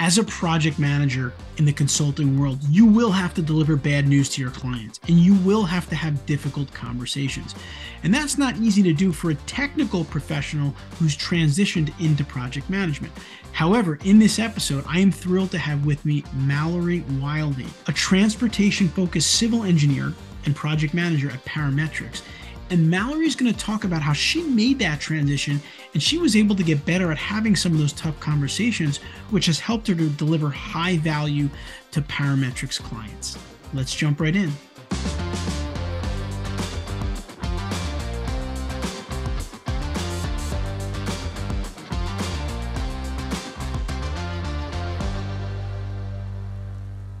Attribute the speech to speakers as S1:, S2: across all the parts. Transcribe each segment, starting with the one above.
S1: as a project manager in the consulting world, you will have to deliver bad news to your clients and you will have to have difficult conversations. And that's not easy to do for a technical professional who's transitioned into project management. However, in this episode, I am thrilled to have with me Mallory Wilde, a transportation focused civil engineer and project manager at Parametrix. And Mallory's going to talk about how she made that transition and she was able to get better at having some of those tough conversations, which has helped her to deliver high value to Parametrix clients. Let's jump right in.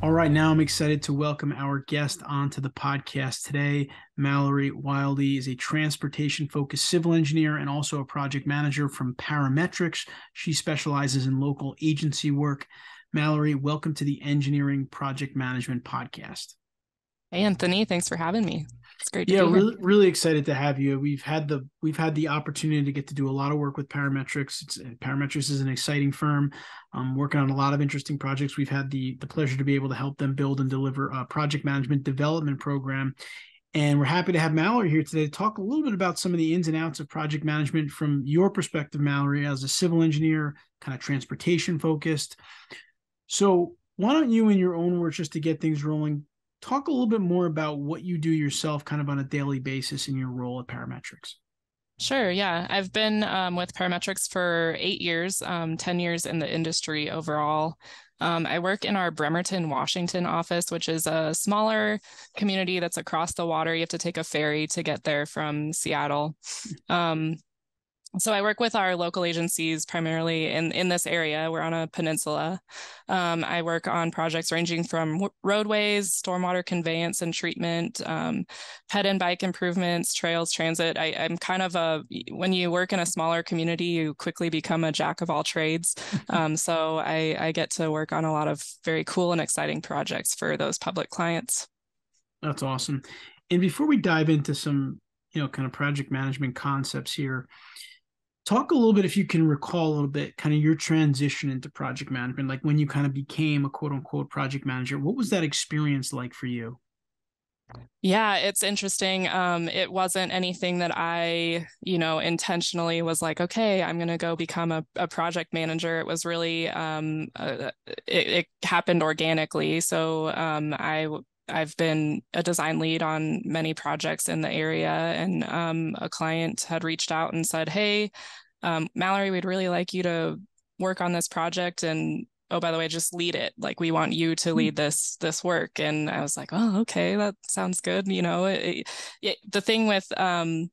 S1: All right, now I'm excited to welcome our guest onto the podcast today. Mallory Wilde is a transportation focused civil engineer and also a project manager from Parametrix. She specializes in local agency work. Mallory, welcome to the Engineering Project Management Podcast.
S2: Hey, Anthony, thanks for having me. It's great. To be here.
S1: Yeah, really, really excited to have you. We've had the we've had the opportunity to get to do a lot of work with Parametrix. It's, Parametrix is an exciting firm, um, working on a lot of interesting projects. We've had the the pleasure to be able to help them build and deliver a project management development program. And we're happy to have Mallory here today to talk a little bit about some of the ins and outs of project management from your perspective, Mallory, as a civil engineer, kind of transportation focused. So, why don't you, in your own words, just to get things rolling, talk a little bit more about what you do yourself kind of on a daily basis in your role at Parametrix.
S2: Sure. Yeah. I've been um, with Parametrix for eight years, um, 10 years in the industry overall. Um, I work in our Bremerton, Washington office, which is a smaller community that's across the water. You have to take a ferry to get there from Seattle. Um, so I work with our local agencies primarily in, in this area. We're on a peninsula. Um, I work on projects ranging from roadways, stormwater conveyance and treatment, um, ped and bike improvements, trails, transit. I, am kind of a, when you work in a smaller community, you quickly become a jack of all trades. Um, so I, I get to work on a lot of very cool and exciting projects for those public clients.
S1: That's awesome. And before we dive into some, you know, kind of project management concepts here, talk a little bit if you can recall a little bit kind of your transition into project management like when you kind of became a quote unquote project manager what was that experience like for you
S2: yeah, it's interesting. Um, it wasn't anything that I, you know, intentionally was like, okay, I'm going to go become a, a project manager. It was really, um, uh, it, it, happened organically. So um, I, I've been a design lead on many projects in the area, and um, a client had reached out and said, "Hey, um, Mallory, we'd really like you to work on this project and oh by the way just lead it like we want you to hmm. lead this this work and i was like oh okay that sounds good you know it, it, the thing with um,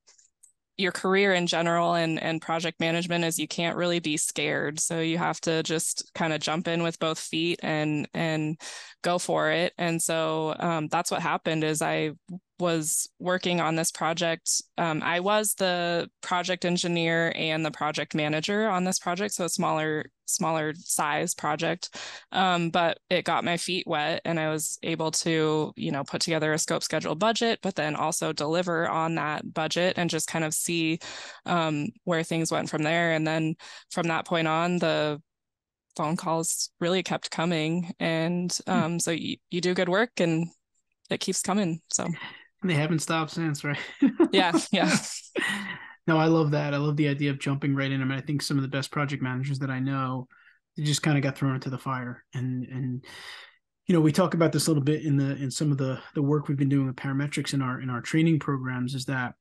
S2: your career in general and and project management is you can't really be scared. So you have to just kind of jump in with both feet and and go for it. And so um, that's what happened is i was working on this project. Um, I was the project engineer and the project manager on this project, so a smaller, smaller size project. Um, but it got my feet wet, and I was able to, you know, put together a scope, schedule, budget, but then also deliver on that budget and just kind of see um, where things went from there. And then from that point on, the phone calls really kept coming, and hmm. um, so you, you do good work and it keeps coming. So
S1: they haven't stopped since, right?
S2: yeah, yeah.
S1: no, I love that. I love the idea of jumping right in. I mean, I think some of the best project managers that I know, they just kind of got thrown into the fire. And and you know, we talk about this a little bit in the in some of the the work we've been doing with Parametrix in our in our training programs is that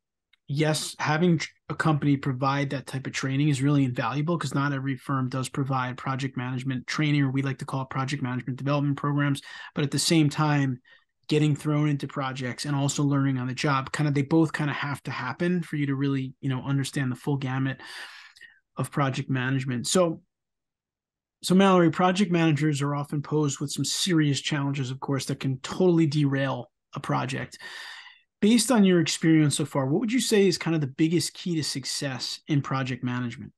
S1: yes, having a company provide that type of training is really invaluable because not every firm does provide project management training, or we like to call it project management development programs. But at the same time, getting thrown into projects and also learning on the job kind of they both kind of have to happen for you to really you know understand the full gamut of project management. So so mallory project managers are often posed with some serious challenges of course that can totally derail a project. Based on your experience so far what would you say is kind of the biggest key to success in project management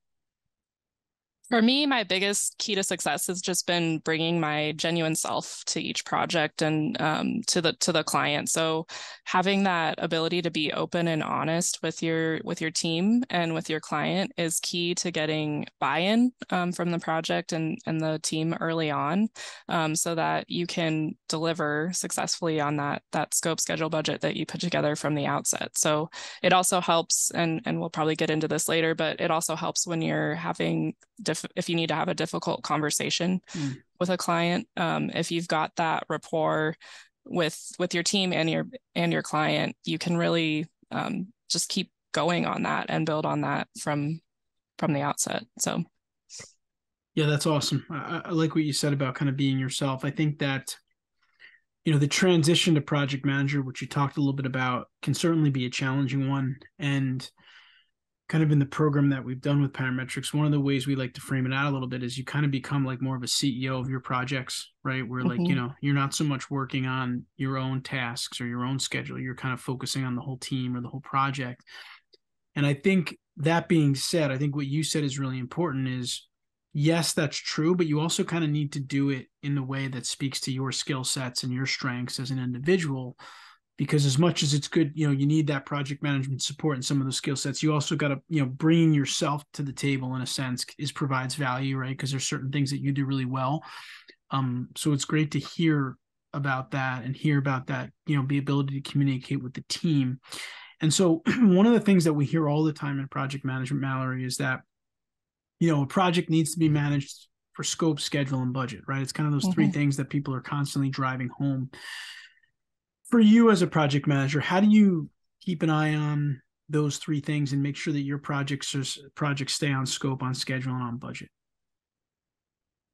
S2: For me, my biggest key to success has just been bringing my genuine self to each project and um, to the to the client. So having that ability to be open and honest with your with your team and with your client is key to getting buy-in um, from the project and and the team early on, um, so that you can deliver successfully on that that scope, schedule, budget that you put together from the outset. So it also helps, and and we'll probably get into this later, but it also helps when you're having diff- if you need to have a difficult conversation mm. with a client um, if you've got that rapport with with your team and your and your client you can really um, just keep going on that and build on that from from the outset. So.
S1: Yeah that's awesome. I, I like what you said about kind of being yourself. I think that you know the transition to project manager which you talked a little bit about can certainly be a challenging one. And kind of in the program that we've done with Parametrix one of the ways we like to frame it out a little bit is you kind of become like more of a ceo of your projects right where mm-hmm. like you mm-hmm. know you're not so much working on your own tasks or your own schedule you're kind of focusing on the whole team or the whole project and i think that being said i think what you said is really important is yes that's true but you also kind of need to do it in the way that speaks to your skill sets and your strengths as an individual because as much as it's good you know you need that project management support and some of the skill sets you also got to you know bringing yourself to the table in a sense is provides value right? Because there's certain things that you do really well. Um so it's great to hear about that and hear about that you know the ability to communicate with the team. And so one of the things that we hear all the time in project management mallory is that you know a project needs to be managed for scope schedule and budget right? It's kind of those mm-hmm. three things that people are constantly driving home for you as a project manager, how do you keep an eye on those three things and make sure that your projects are, projects stay on scope, on schedule, and on budget?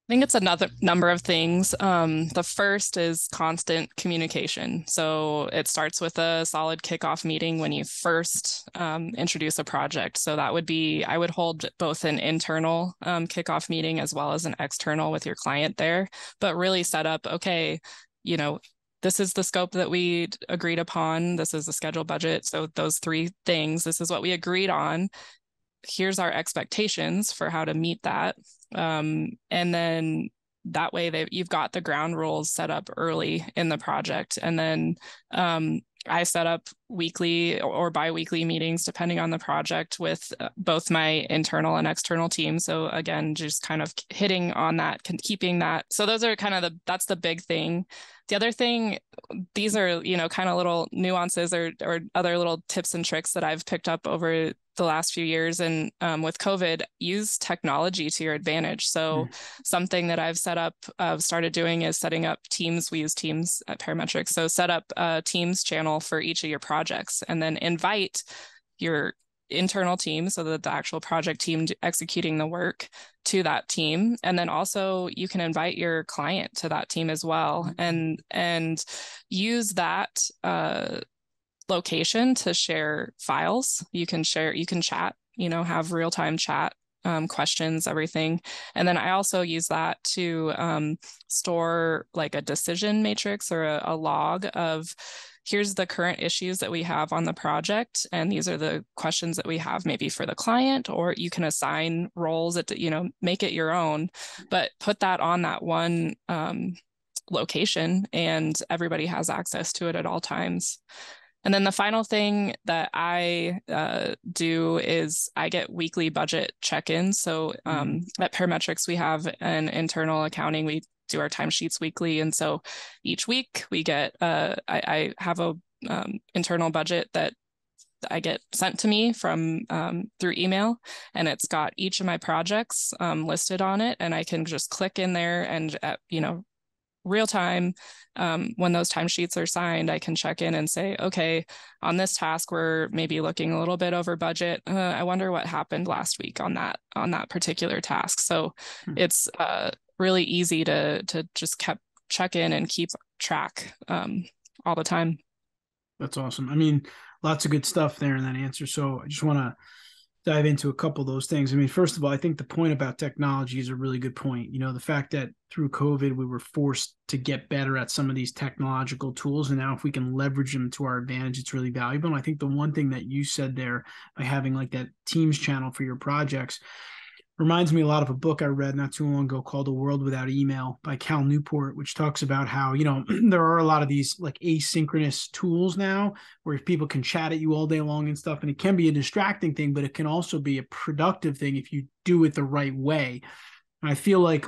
S2: I think it's another number of things. Um, the first is constant communication. So it starts with a solid kickoff meeting when you first um, introduce a project. So that would be, I would hold both an internal um, kickoff meeting as well as an external with your client there, but really set up, okay, you know, this is the scope that we agreed upon. This is the schedule budget. So those three things, this is what we agreed on. Here's our expectations for how to meet that. Um, and then that way they, you've got the ground rules set up early in the project. And then um, I set up weekly or bi-weekly meetings depending on the project with uh, both my internal and external team. So again, just kind of hitting on that, keeping that. So those are kind of the that's the big thing. The other thing, these are you know kind of little nuances or or other little tips and tricks that I've picked up over the last few years. And um, with covid use technology to your advantage. So mm. something that i've set up uh, started doing is setting up teams. We use teams at Parametrix so set up a teams channel for each of your projects and then invite your internal team so that the actual project team executing the work to that team and then also you can invite your client to that team as well mm. and and use that uh, location to share files. You can share, you can chat, you know, have real time chat um, questions, everything. And then I also use that to um, store like a decision matrix or a, a, log of here's the current issues that we have on the project. And these are the questions that we have maybe for the client, or you can assign roles that, you know, make it your own, but put that on that one um, location and everybody has access to it at all times. And then the final thing that I uh, do is I get weekly budget check ins. So um, mm-hmm. at Parametrix, we have an internal accounting. We do our timesheets weekly. And so each week we get, uh, I, I, have a um, internal budget that I get sent to me from um, through email, and it's got each of my projects um, listed on it, and I can just click in there and uh, you know real time um, when those timesheets are signed i can check in and say okay on this task we're maybe looking a little bit over budget uh, i wonder what happened last week on that on that particular task so hmm. it's uh, really easy to to just keep check in and keep track um, all the time
S1: that's awesome i mean lots of good stuff there in that answer so i just want to dive into a couple of those things. I mean, first of all, I think the point about technology is a really good point. You know, the fact that through COVID, we were forced to get better at some of these technological tools. And now, if we can leverage them to our advantage, it's really valuable. And I think the one thing that you said there by having like that Teams channel for your projects, reminds me a lot of a book I read not too long ago called A World Without Email by Cal Newport, which talks about how, you know, there are a lot of these like asynchronous tools now where people can chat at you all day long and stuff. And it can be a distracting thing, but it can also be a productive thing if you do it the right way. And I feel like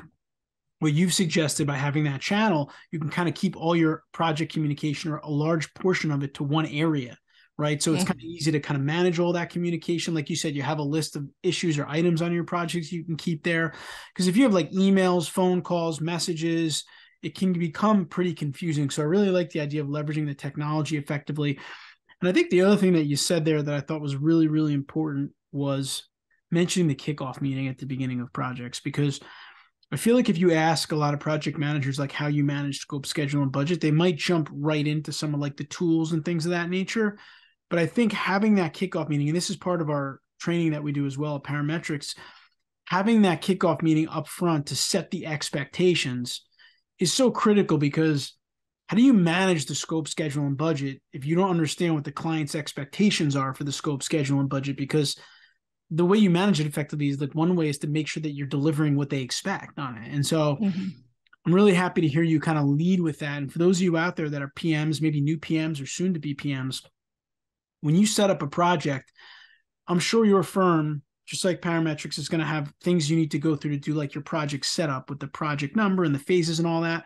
S1: what you've suggested by having that channel, you can kind of keep all your project communication or a large portion of it to one area right? So it's kind of easy to kind of manage all that communication. Like you said, you have a list of issues or items on your projects you can keep there. Because if you have like emails, phone calls, messages, it can become pretty confusing. So I really like the idea of leveraging the technology effectively. And I think the other thing that you said there that I thought was really, really important was mentioning the kickoff meeting at the beginning of projects because I feel like if you ask a lot of project managers like how you manage scope, schedule, and budget, they might jump right into some of like the tools and things of that nature. But I think having that kickoff meeting, and this is part of our training that we do as well at Parametrix, having that kickoff meeting up front to set the expectations is so critical because how do you manage the scope, schedule, and budget if you don't understand what the client's expectations are for the scope, schedule, and budget? Because the way you manage it effectively is like one way is to make sure that you're delivering what they expect on it. And so mm-hmm. I'm really happy to hear you kind of lead with that. And for those of you out there that are PMs, maybe new PMs or soon to be PMs, when you set up a project, I'm sure your firm, just like Parametrix, is going to have things you need to go through to do like your project setup with the project number and the phases and all that.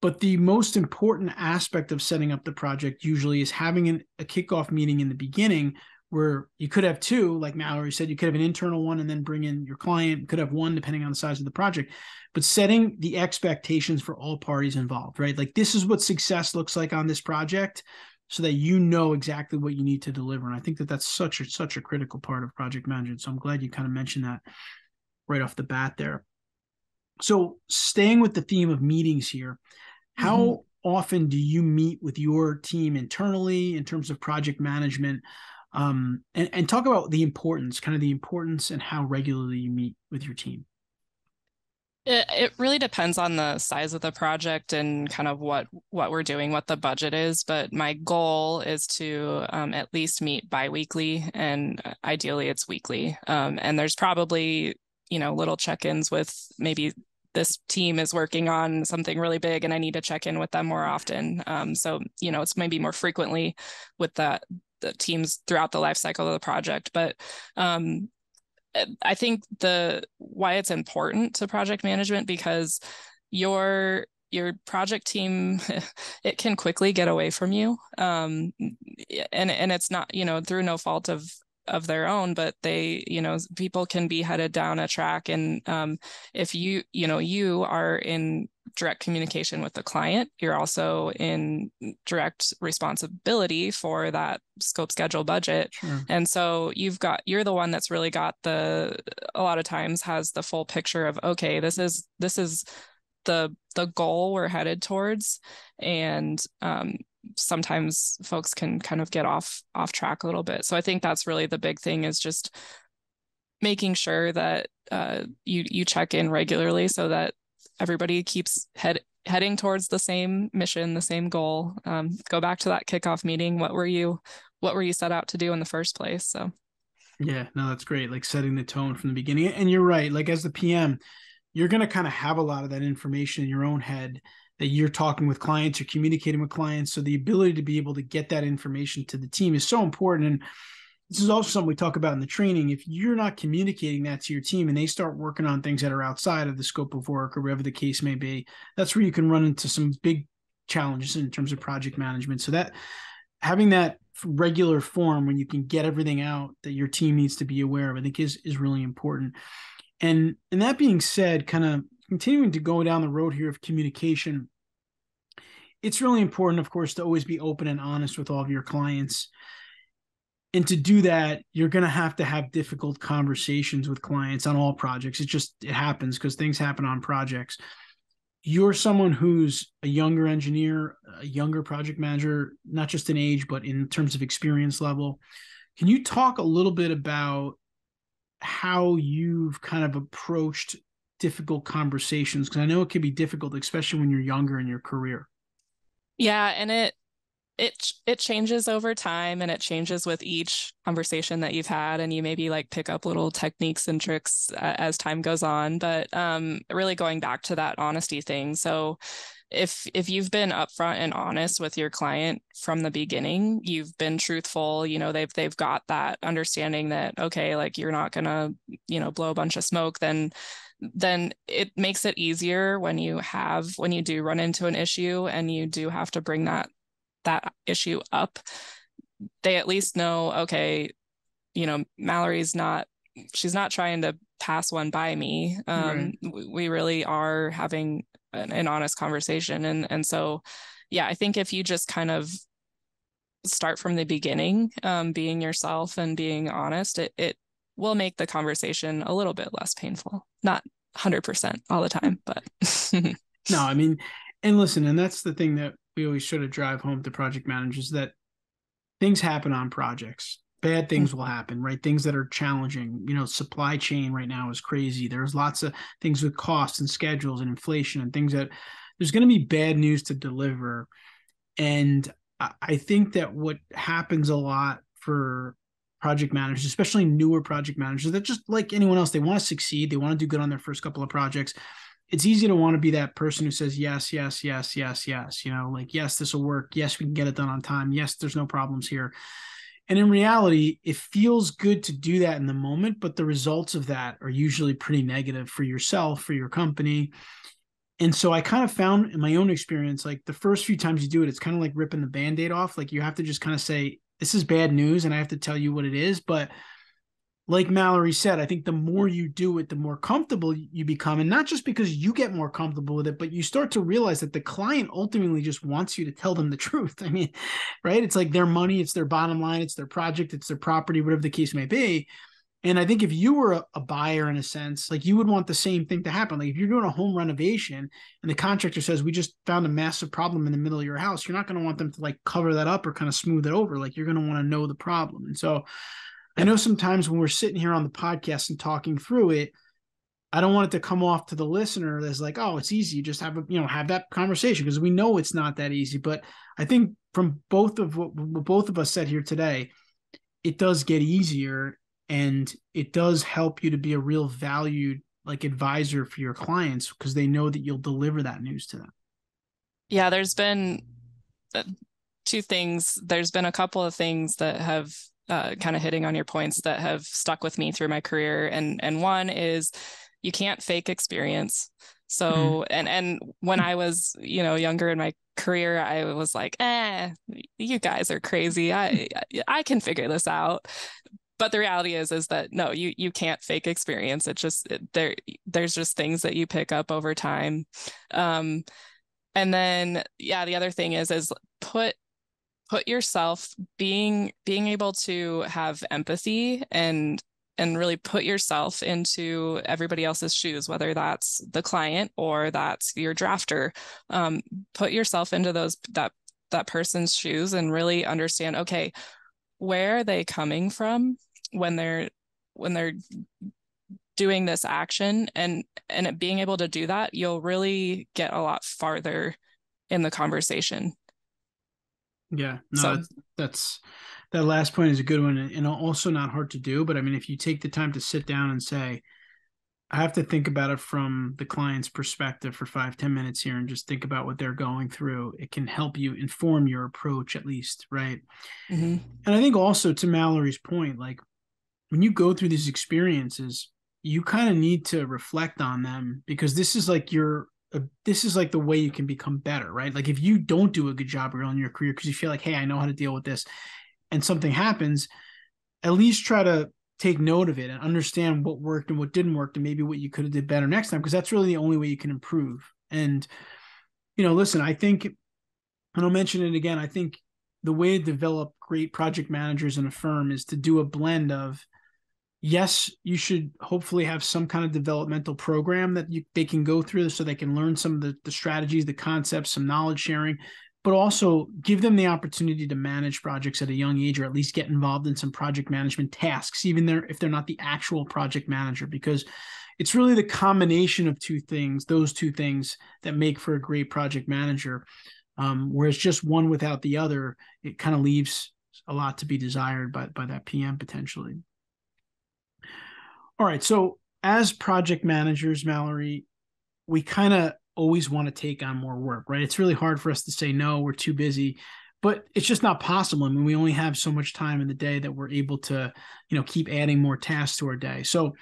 S1: But the most important aspect of setting up the project usually is having an, a kickoff meeting in the beginning where you could have two, like Mallory said, you could have an internal one and then bring in your client, you could have one depending on the size of the project, but setting the expectations for all parties involved, right? Like this is what success looks like on this project so that you know exactly what you need to deliver. And I think that that's such a such a critical part of project management. So I'm glad you kind of mentioned that right off the bat there. So staying with the theme of meetings here, how mm-hmm. often do you meet with your team internally in terms of project management? Um, and, and talk about the importance, kind of the importance and how regularly you meet with your team.
S2: It, it really depends on the size of the project and kind of what what we're doing, what the budget is. But my goal is to um, at least meet biweekly, and uh, ideally it's weekly. Um, and there's probably you know little check-ins with maybe this team is working on something really big and I need to check in with them more often. Um, so, you know, it's maybe more frequently with the, the teams throughout the life cycle of the project. But um, I think the why it's important to project management because your your project team it can quickly get away from you. Um, and and it's not you know through no fault of of their own but they you know people can be headed down a track. And um, if you you know you are in direct communication with the client you're also in direct responsibility for that scope schedule budget sure. and so you've got you're the one that's really got the a lot of times has the full picture of okay this is this is the the goal we're headed towards and um, sometimes folks can kind of get off off track a little bit. So I think that's really the big thing is just making sure that uh, you you check in regularly so that everybody keeps head heading towards the same mission, the same goal. Um, go back to that kickoff meeting. What were you what were you set out to do in the first place? So
S1: yeah, no, that's great. Like setting the tone from the beginning. And you're right. Like as the PM, you're going to kind of have a lot of that information in your own head that you're talking with clients, you're communicating with clients. So the ability to be able to get that information to the team is so important. And this is also something we talk about in the training. If you're not communicating that to your team and they start working on things that are outside of the scope of work or whatever the case may be, that's where you can run into some big challenges in terms of project management. So that having that regular form when you can get everything out that your team needs to be aware of, I think is is really important. And and that being said, kind of continuing to go down the road here of communication, it's really important, of course, to always be open and honest with all of your clients. And to do that, you're going to have to have difficult conversations with clients on all projects. It just it happens because things happen on projects. You're someone who's a younger engineer, a younger project manager, not just in age, but in terms of experience level. Can you talk a little bit about how you've kind of approached difficult conversations because I know it can be difficult, especially when you're younger in your career.
S2: Yeah, and it it it changes over time and it changes with each conversation that you've had and you maybe like pick up little techniques and tricks uh, as time goes on. But um really going back to that honesty thing so if if you've been upfront and honest with your client from the beginning you've been truthful you know they've they've got that understanding that okay like you're not going to you know blow a bunch of smoke then then it makes it easier when you have when you do run into an issue and you do have to bring that that issue up, they at least know, okay, you know, Mallory's not, she's not trying to pass one by me. Um, right. We really are having an, an honest conversation. And, and so, yeah, I think if you just kind of start from the beginning, um, being yourself and being honest, it, it will make the conversation a little bit less painful. Not 100% all the time, but.
S1: no, I mean, and listen, and that's the thing that we always sort of drive home to project managers that things happen on projects. Bad things mm-hmm. will happen right? Things that are challenging. You know supply chain right now is crazy. There's lots of things with costs and schedules and inflation and things that there's going to be bad news to deliver. And i think that what happens a lot for project managers especially newer project managers that just like anyone else they want to succeed they want to do good on their first couple of projects it's easy to want to be that person who says yes, yes, yes, yes, yes. You know, like yes, this will work. Yes, we can get it done on time. Yes, there's no problems here. And in reality, it feels good to do that in the moment, but the results of that are usually pretty negative for yourself, for your company. And so I kind of found in my own experience, like the first few times you do it, it's kind of like ripping the band aid off. Like you have to just kind of say, this is bad news, and I have to tell you what it is. But like Mallory said, I think the more you do it, the more comfortable you become. And not just because you get more comfortable with it, but you start to realize that the client ultimately just wants you to tell them the truth. I mean, right? It's like their money, it's their bottom line, it's their project, it's their property, whatever the case may be. And I think if you were a, a, buyer in a sense, like you would want the same thing to happen. Like if you're doing a home renovation and the contractor says, We just found a massive problem in the middle of your house, you're not going to want them to like cover that up or kind of smooth it over. Like you're going to want to know the problem. And so I know sometimes when we're sitting here on the podcast and talking through it, I don't want it to come off to the listener as like, oh, it's easy. You just have a, you know, have that conversation because we know it's not that easy. But I think from both of what, what both of us said here today, it does get easier and it does help you to be a real valued like advisor for your clients because they know that you'll deliver that news to them.
S2: Yeah, there's been uh, two things. There's been a couple of things that have uh, kind of hitting on your points that have stuck with me through my career. And and one is you can't fake experience. So mm-hmm. and and when I was you know younger in my career, I was like, eh, you guys are crazy. I I can figure this out. But the reality is is that no, you you can't fake experience. It just it, there there's just things that you pick up over time. Um, and then yeah, the other thing is is put put yourself being being able to have empathy and and really put yourself into everybody else's shoes whether that's the client or that's your drafter. Um, put yourself into those that that person's shoes and really understand okay where are they coming from when they're when they're doing this action? And and being able to do that you'll really get a lot farther in the conversation
S1: yeah, no, so, that's, that's that last point is a good one, and also not hard to do. But I mean, if you take the time to sit down and say, I have to think about it from the client's perspective for five ten minutes here and just think about what they're going through. It can help you inform your approach at least, right? Mm-hmm. And I think also to Mallory's point, like when you go through these experiences, you kind of need to reflect on them because this is like your Uh, this is like the way you can become better, right? Like if you don't do a good job early in your career because you feel like, hey, I know how to deal with this, and something happens, at least try to take note of it and understand what worked and what didn't work, and maybe what you could have did better next time, because that's really the only way you can improve. And you know, listen, I think, and I'll mention it again. I think the way to develop great project managers in a firm is to do a blend of yes, you should hopefully have some kind of developmental program that you, they can go through so they can learn some of the, the strategies, the concepts, some knowledge sharing, but also give them the opportunity to manage projects at a young age or at least get involved in some project management tasks, even there if they're not the actual project manager, because it's really the combination of two things, those two things that make for a great project manager. Um, whereas just one without the other, it kind of leaves a lot to be desired by by that PM potentially. All right, so as project managers, Mallory, we kind of always want to take on more work, right? It's really hard for us to say no, we're too busy, but it's just not possible. I mean, we only have so much time in the day that we're able to, you know, keep adding more tasks to our day. So,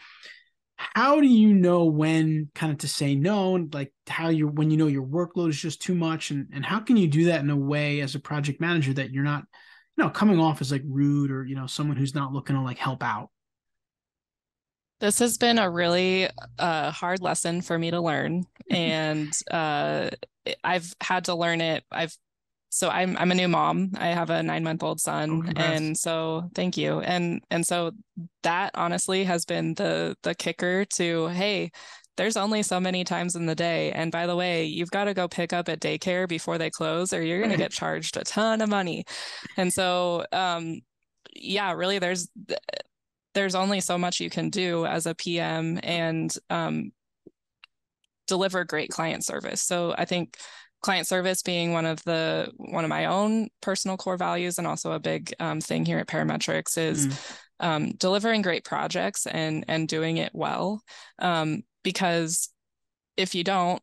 S1: how do you know when kind of to say no, like how you when you know your workload is just too much, and and how can you do that in a way as a project manager that you're not, you know, coming off as like rude or you know someone who's not looking to like help out?
S2: This has been a really uh, hard lesson for me to learn, and uh, I've had to learn it. I've so I'm I'm a new mom. I have a nine month old son, oh, and so thank you. And and so that honestly has been the the kicker to hey, there's only so many times in the day. And by the way, you've got to go pick up at daycare before they close, or you're going to get charged a ton of money. And so, um, yeah, really, there's there's only so much you can do as a PM and um, deliver great client service. So I think client service being one of the one of my own personal core values and also a big um, thing here at Parametrix is mm. um, delivering great projects and and doing it well. Um, because if you don't,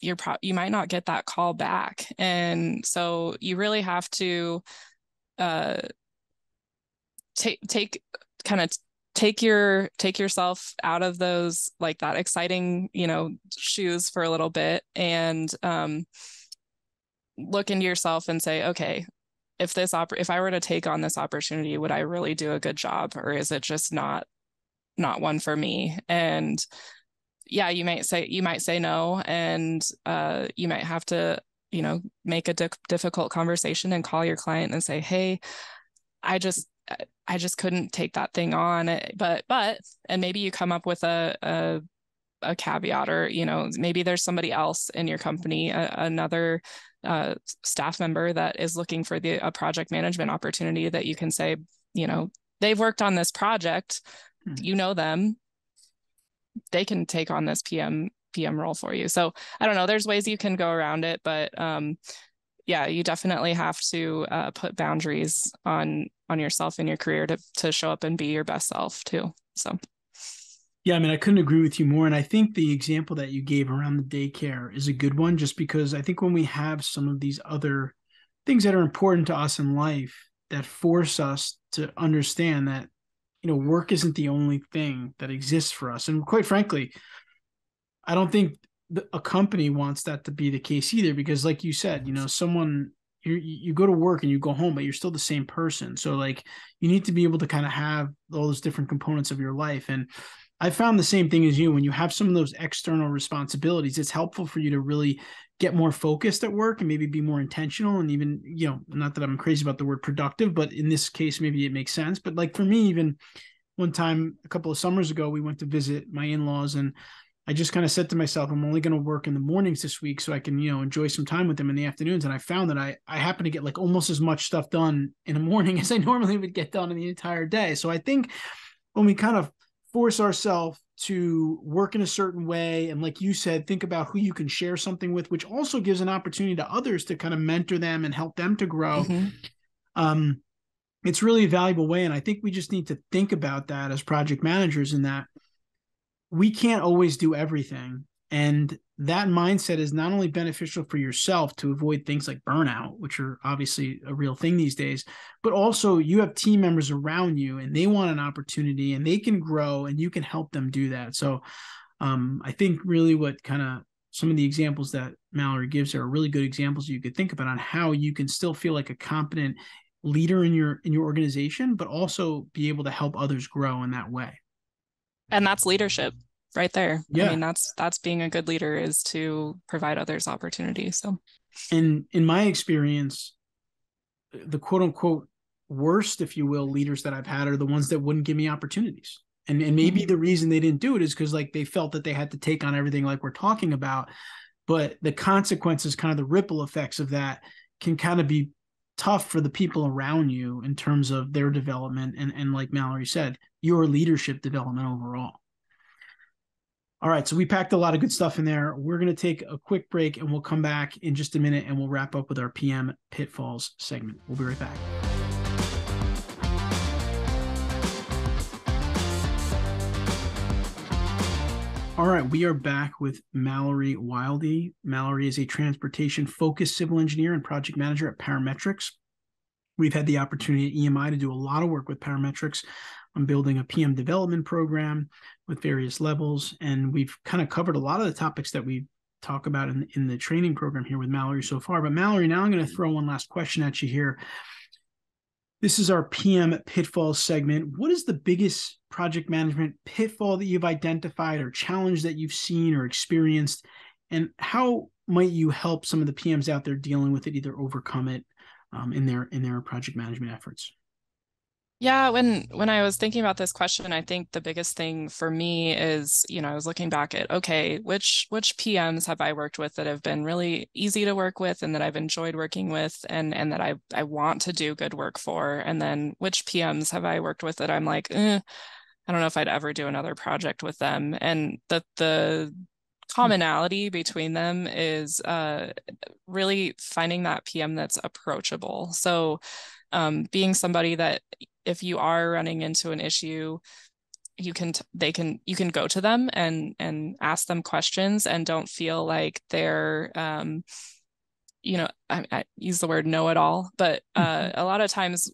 S2: you're pro- you might not get that call back, and so you really have to uh, take take kind of take your take yourself out of those like that exciting you know shoes for a little bit and um look into yourself and say okay if this op- if i were to take on this opportunity would i really do a good job or is it just not not one for me? And yeah you might say you might say no and uh you might have to you know make a di- difficult conversation and call your client and say hey i just I just couldn't take that thing on. But but and maybe you come up with a a, a caveat, or you know maybe there's somebody else in your company, a, another uh, staff member that is looking for the a project management opportunity that you can say, you know, they've worked on this project, hmm. you know them, they can take on this PM PM role for you. So I don't know. There's ways you can go around it, but um, yeah, you definitely have to uh, put boundaries on on yourself in your career to to show up and be your best self too. So
S1: yeah, I mean, I couldn't agree with you more. And I think the example that you gave around the daycare is a good one, just because I think when we have some of these other things that are important to us in life that force us to understand that, you know, work isn't the only thing that exists for us. And quite frankly, I don't think a company wants that to be the case either, because like you said, you know, someone you you go to work and you go home, but you're still the same person. So like you need to be able to kind of have all those different components of your life. And I found the same thing as you. When you have some of those external responsibilities, it's helpful for you to really get more focused at work and maybe be more intentional and even, you know, not that I'm crazy about the word productive, but in this case, maybe it makes sense. But like for me, even one time a couple of summers ago, we went to visit my in-laws and I just kind of said to myself, I'm only going to work in the mornings this week so I can, you know, enjoy some time with them in the afternoons. And I found that I I happen to get like almost as much stuff done in the morning as I normally would get done in the entire day. So I think when we kind of force ourselves to work in a certain way and like you said think about who you can share something with which also gives an opportunity to others to kind of mentor them and help them to grow mm-hmm. um it's really a valuable way and i think we just need to think about that as project managers in that we can't always do everything. And that mindset is not only beneficial for yourself to avoid things like burnout, which are obviously a real thing these days, but also you have team members around you and they want an opportunity and they can grow and you can help them do that. So um, I think really what kind of some of the examples that Mallory gives are really good examples you could think about on how you can still feel like a competent leader in your in your organization, but also be able to help others grow in that way
S2: and that's leadership right there yeah. i mean that's that's being a good leader is to provide others opportunities so
S1: in in my experience the quote unquote worst if you will leaders that i've had are the ones that wouldn't give me opportunities and and maybe mm-hmm. the reason they didn't do it is because like they felt that they had to take on everything like we're talking about but the consequences kind of the ripple effects of that can kind of be tough for the people around you in terms of their development and and like mallory said your leadership development overall. All right, so we packed a lot of good stuff in there. We're going to take a quick break and we'll come back in just a minute and we'll wrap up with our PM pitfalls segment. We'll be right back. All right, we are back with Mallory Wilde. Mallory is a transportation focused civil engineer and project manager at Parametrix. We've had the opportunity at EMI to do a lot of work with Parametrix on building a PM development program with various levels. And we've kind of covered a lot of the topics that we talk about in, in the training program here with Mallory so far. But Mallory, now I'm going to mm-hmm. throw one last question at you here. This is our PM pitfall segment. What is the biggest project management pitfall that you've identified or challenge that you've seen or experienced? And how might you help some of the PMs out there dealing with it either overcome it um, in their in their project management efforts?
S2: Yeah, when when I was thinking about this question, I think the biggest thing for me is, you know, I was looking back at okay, which which PMs have I worked with that have been really easy to work with and that I've enjoyed working with and and that I I want to do good work for, and then which PMs have I worked with that I'm like, eh, I don't know if I'd ever do another project with them, and that the commonality between them is uh, really finding that PM that's approachable. So um, being somebody that if you are running into an issue you can they can you can go to them and and ask them questions and don't feel like they're um you know I, I use the word know it all but uh, mm-hmm. a lot of times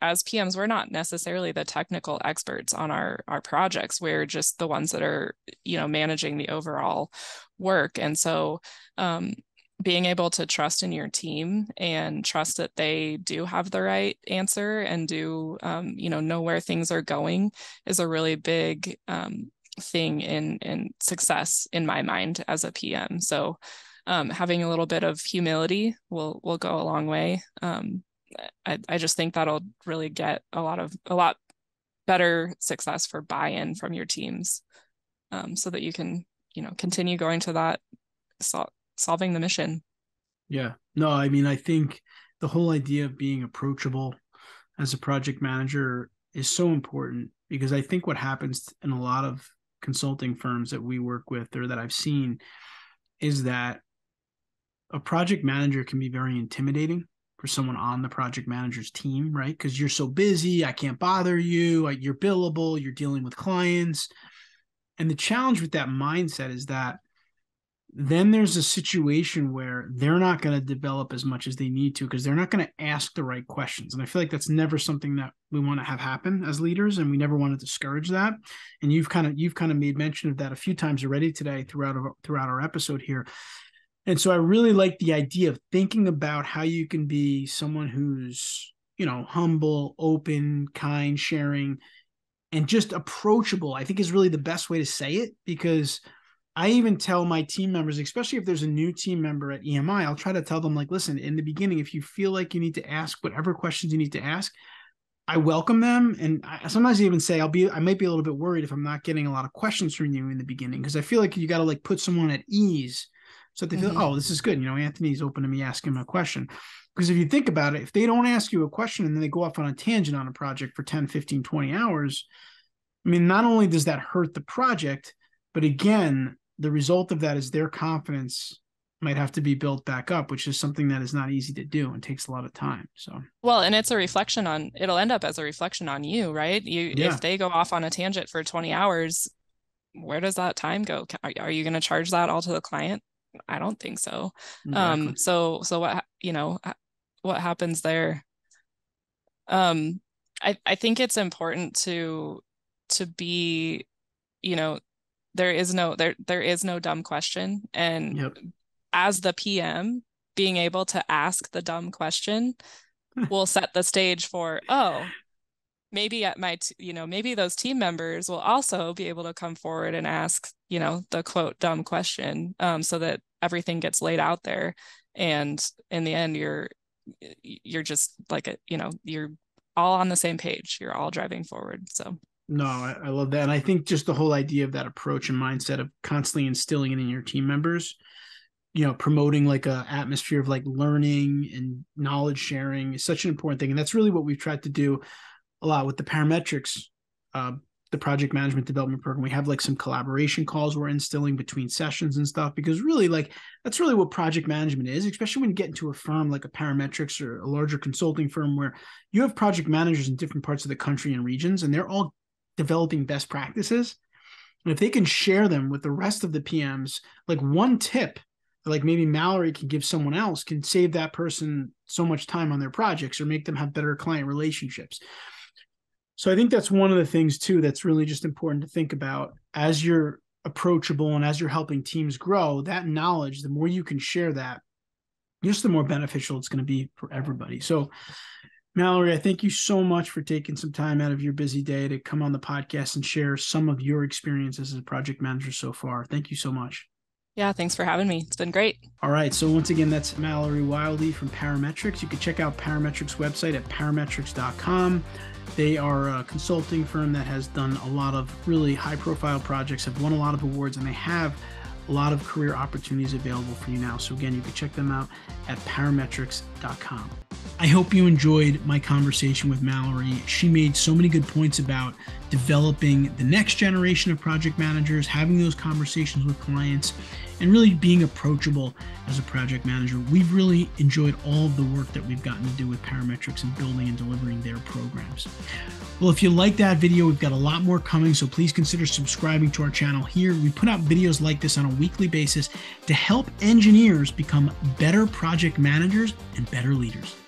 S2: as PMs we're not necessarily the technical experts on our our projects we're just the ones that are you know managing the overall work and so um being able to trust in your team and trust that they do have the right answer and do um, you know know where things are going is a really big um, thing in in success in my mind as a PM. So um, having a little bit of humility will will go a long way. Um, I, I just think that'll really get a lot of a lot better success for buy-in from your teams um, so that you can you know continue going to that sol- solving the mission.
S1: Yeah. No, I mean, I think the whole idea of being approachable as a project manager is so important because I think what happens in a lot of consulting firms that we work with or that I've seen is that a project manager can be very intimidating for someone on the project manager's team, right? Because you're so busy, I can't bother you, you're billable, you're dealing with clients. And the challenge with that mindset is that then there's a situation where they're not going to develop as much as they need to because they're not going to ask the right questions and i feel like that's never something that we want to have happen as leaders and we never want to discourage that and you've kind of you've kind of made mention of that a few times already today throughout throughout our episode here and so i really like the idea of thinking about how you can be someone who's you know humble open kind sharing and just approachable i think is really the best way to say it because I even tell my team members, especially if there's a new team member at EMI, I'll try to tell them, like, listen, in the beginning, if you feel like you need to ask whatever questions you need to ask, I welcome them. And I sometimes even say, I'll be, I might be a little bit worried if I'm not getting a lot of questions from you in the beginning, because I feel like you got to like put someone at ease so they feel, mm-hmm. oh, this is good. You know, Anthony's open to me asking him a question. Because if you think about it, if they don't ask you a question and then they go off on a tangent on a project for 10, 15, 20 hours, I mean, not only does that hurt the project, but again, the result of that is their confidence might have to be built back up, which is something that is not easy to do and takes a lot of time. So,
S2: well, and it's a reflection on it'll end up as a reflection on you, right? You, yeah. if they go off on a tangent for 20 hours, where does that time go? Are, are you going to charge that all to the client? I don't think so. Exactly. Um, so, so what, you know, what happens there? Um, I, I think it's important to, to be, you know, there is no there there is no dumb question and yep. as the pm being able to ask the dumb question will set the stage for oh maybe at my t- you know maybe those team members will also be able to come forward and ask you know the quote dumb question um, so that everything gets laid out there and in the end you're you're just like a you know you're all on the same page you're all driving forward so
S1: no, I, I, love that. And I think just the whole idea of that approach and mindset of constantly instilling it in your team members, you know, promoting like a atmosphere of like learning and knowledge sharing is such an important thing. And that's really what we've tried to do a lot with the Parametrix uh, the project management development program we have like some collaboration calls we're instilling between sessions and stuff because really like that's really what project management is especially when you get into a firm like a Parametrix or a larger consulting firm where you have project managers in different parts of the country and regions and they're all developing best practices. And if they can share them with the rest of the pms like one tip like maybe mallory can give someone else can save that person so much time on their projects or make them have better client relationships so I think that's one of the things too that's really just important to think about as you're approachable and as you're helping teams grow, that knowledge, the more you can share that, just the more beneficial it's going to be for everybody. So Mallory, I thank you so much for taking some time out of your busy day to come on the podcast and share some of your experiences as a project manager so far. Thank you so much.
S2: Yeah, thanks for having me. It's been great.
S1: All right. So, once again, that's Mallory Wilde from Parametrix. You can check out Parametrix website at parametrix.com. They are a consulting firm that has done a lot of really high profile projects, have won a lot of awards, and they have a lot of career opportunities available for you now. So, again, you can check them out at parametrix.com. I hope you enjoyed my conversation with Mallory. She made so many good points about developing the next generation of project managers, having those conversations with clients, and really being approachable as a project manager. We've really enjoyed all of the work that we've gotten to do with Parametrix and building and delivering their programs. Well, if you like that video, we've got a lot more coming, so please consider subscribing to our channel here. We put out videos like this on a weekly basis to help engineers become better project managers and better leaders.